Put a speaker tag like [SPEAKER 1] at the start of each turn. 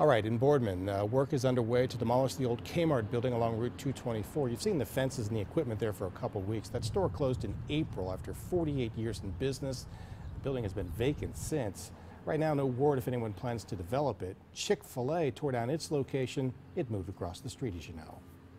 [SPEAKER 1] All right, in Boardman, uh, work is underway to demolish the old Kmart building along Route 224. You've seen the fences and the equipment there for a couple weeks. That store closed in April after 48 years in business. The building has been vacant since. Right now, no word if anyone plans to develop it. Chick fil A tore down its location. It moved across the street, as you know.